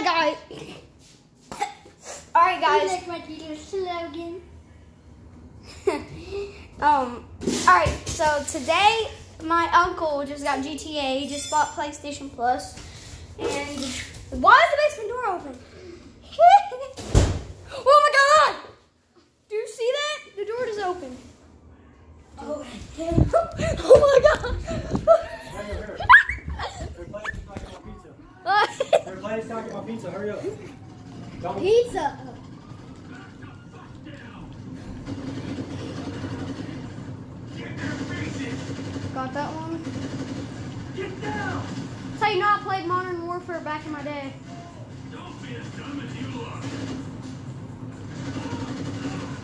Hi guys. All right, guys. Like my Twitter slogan. um. All right. So today, my uncle just got GTA. He just bought PlayStation Plus. Plus, and why is the basement door open? oh my God! Do you see that? The door is open. Oh, oh my God! They're playing talking about pizza. They're playing talking about pizza. Hurry up. Don't. pizza. Got that one. Get down! That's how you know I played Modern Warfare back in my day.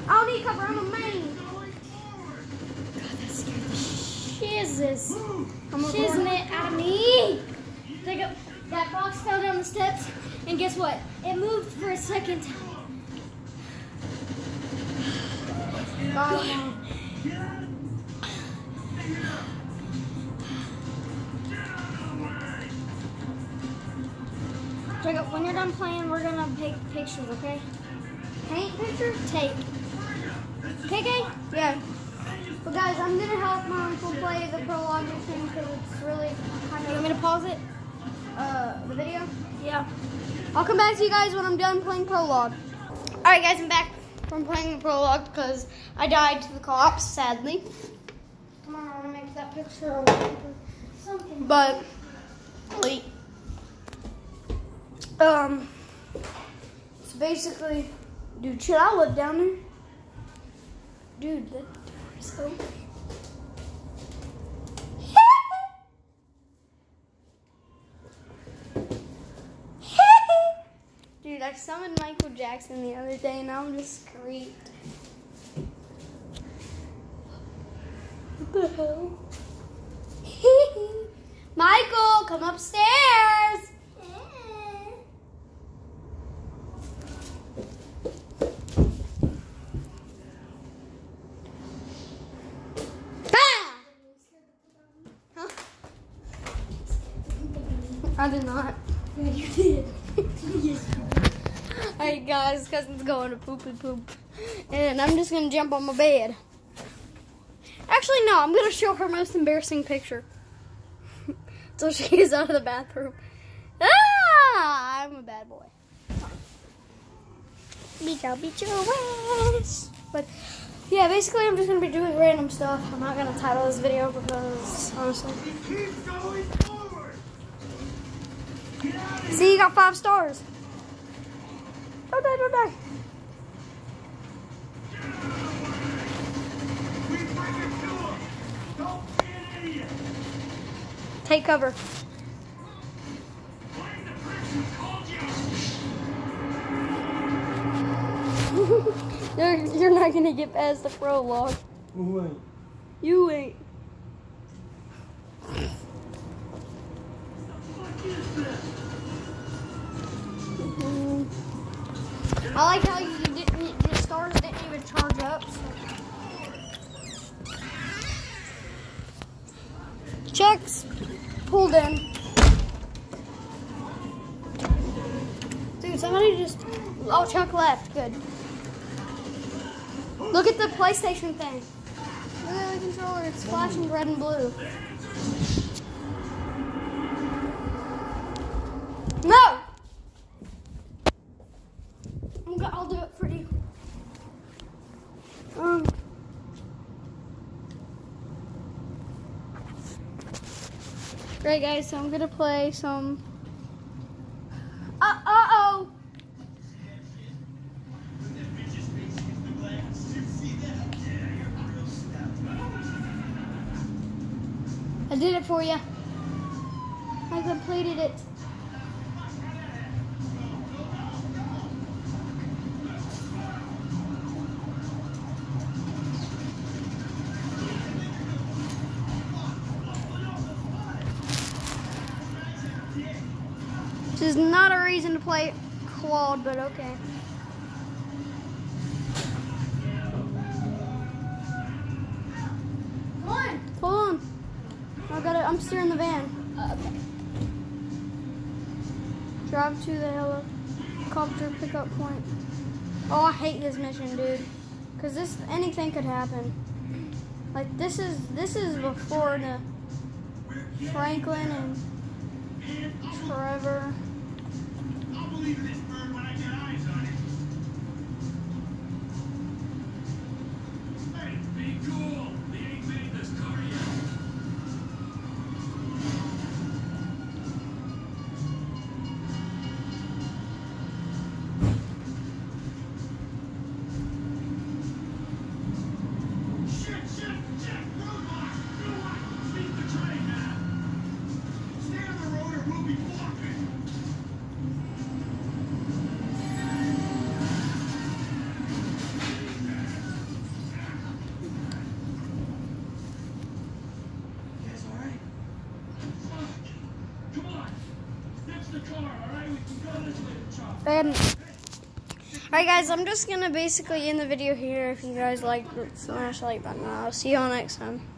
I don't need cover, I'm a main. God, that scared the shizzes. I'm Shizzing it out of me. Think of, that box fell down the steps, and guess what? It moved for a second. God, Jacob, when you're done playing, we're gonna take pictures, okay? paint picture? Take. Okay? Yeah. But guys, I'm gonna help my uncle play the prologue thing because it's really kind You want me to pause it? Uh the video. Yeah. I'll come back to you guys when I'm done playing prologue. All right, guys, I'm back from playing the prologue because I died to the cops, sadly. Come on, I wanna make that picture. Something. But wait, um, so basically, dude, should I live down there? Dude, the door is open. Dude, I summoned Michael Jackson the other day and I'm just creeped. What the hell? Michael, come upstairs. Ah! Huh? I did not. Yeah, you did. Hey guys, cousin's going to poopy poop. And I'm just gonna jump on my bed. Actually, no, I'm gonna show her most embarrassing picture. so she is out of the bathroom. Ah! I'm a bad boy. Beat out, beat your ass. But yeah, basically, I'm just gonna be doing random stuff. I'm not gonna title this video because honestly. Keep going forward. See, you got five stars. Don't die, don't die. We bring it to them. Don't be an idiot. Take cover. Blame the person who called you. you're, you're not gonna get past the prologue. Who ain't? You ain't. I like how you didn't, the stars didn't even charge up. so. Chucks pulled in. Dude, somebody just. Oh, Chuck left. Good. Look at the PlayStation thing. Look at the controller. It's flashing red and blue. No! I'm go- I'll do it for you. Um. Right, guys, so I'm gonna play some. Uh, uh oh! I did it for you. I completed it. is not a reason to play Claude, but okay. Come on. Hold on. I got it. I'm steering the van. Uh, okay. Drive to the helicopter pickup point. Oh, I hate this mission, dude. Cause this anything could happen. Like this is this is before the Franklin and Trevor believe in this bird when I get eyes on it. Alright guys, I'm just gonna basically end the video here. If you guys like, smash the like button. I'll see y'all next time.